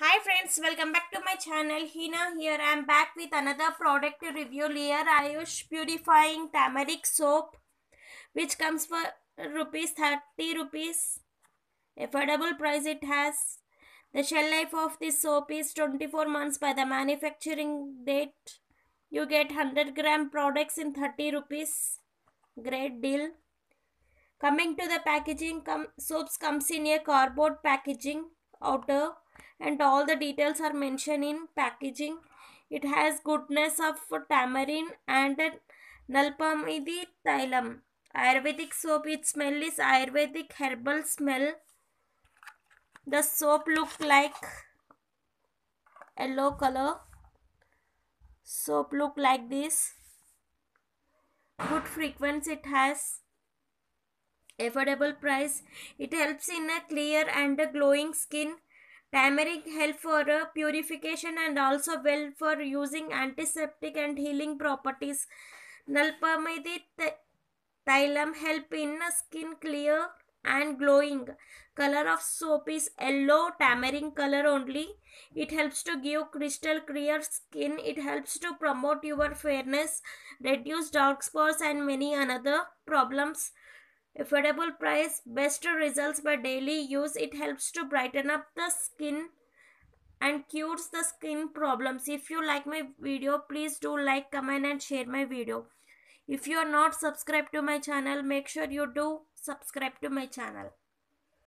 Hi friends, welcome back to my channel. Hina here. I am back with another product review. Lever Ayush Purifying Turmeric Soap, which comes for rupees 30 rupees. Affordable price it has. The shell life of this soap is 24 months by the manufacturing date. You get 100 gram products in 30 rupees. Great deal. Coming to the packaging, com- soaps comes in a cardboard packaging outer and all the details are mentioned in packaging. It has goodness of tamarind and nalpamidi thailam ayurvedic soap its smell is ayurvedic herbal smell. The soap look like yellow color. Soap look like this. Good frequency it has affordable price. It helps in a clear and a glowing skin Turmeric help for uh, purification and also well for using antiseptic and healing properties. Nalpamidi Thailam help in skin clear and glowing. Color of soap is yellow tamarind color only. It helps to give crystal clear skin. It helps to promote your fairness, reduce dark spots and many another problems affordable price best results by daily use. It helps to brighten up the skin and cures the skin problems. If you like my video please do like comment and share my video. If you are not subscribed to my channel make sure you do subscribe to my channel